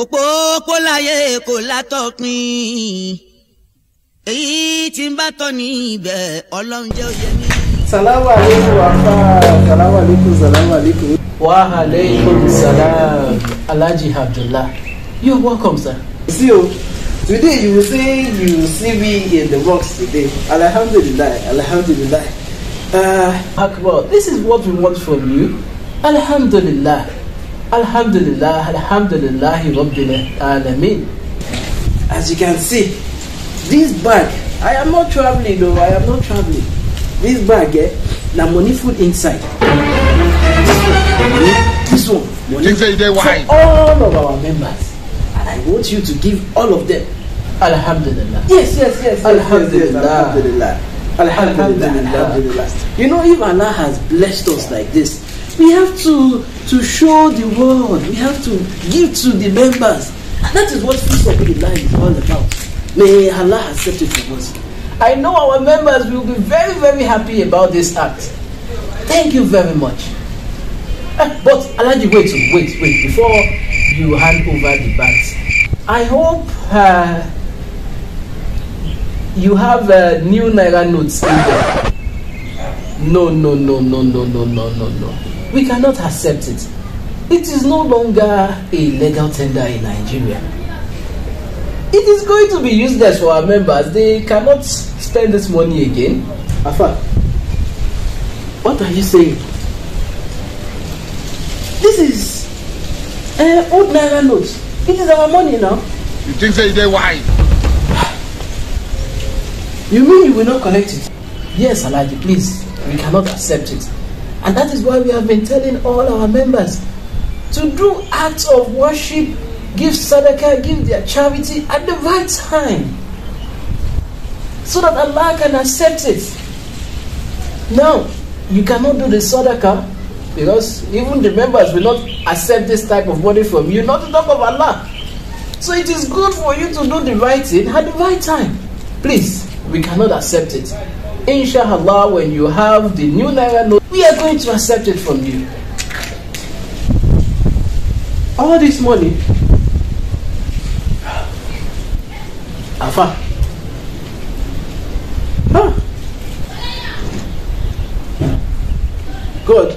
òpópó láyé kò látọ̀pin èyí tí ń bá tọ́ ní ibẹ̀ ọlọ́run jẹ́ òye mi. salamu alaikum afa salamu alaikum salamu alaikum. wa alaikum salam alhaji abdullah you're welcome sir. see o today you say you see me in the mosque today alhamdulillah alhamdulillah. Uh, akbar this is what we want from you alhamdulillah alhamdulillah alhamdulillah rabbil alamin. as you can see this bag i am not traveling though, I am not traveling this bag eh na money food inside this one money think say you dey wine? for all of our members and i want you to give all of them alhamdulillah. yes yes yes yes, Alhamdulillah. yes, alhamdulillah alhamdulillah alhamdulillah you know if allah has blessed us like this we have to to show the world we have to give to the members and that is what peace of the line is all about may allah accept it from us I know our members will be very, very happy about this act. Thank you very much. Eh, But Alaji, wait, wait, wait, before you hand over the bags. I hope uh, you have uh, new Naira notes in there. No, no, no, no, no, no, no, no, no. We cannot accept it. It is no longer a legal tender in Nigeria. It is going to be useless for our members. They cannot spend this money again. afa what are you saying this is uh, old naira notes it is our money now You think say dey wine? you mean you will not collect it Yes, Alaji, please. We cannot accept it. And that is why we have been telling all our members to do acts of worship, give sadaqah, give their charity at the right time. So that Allah can accept it. Now, you cannot do the sadaqah because even the members will not accept this type of money from you, not to talk of Allah. So it is good for you to do the right thing at the right time. Please, we cannot accept it. Inshallah, when you have the new Naira note, we are going to accept it from you. all this money afa huh. god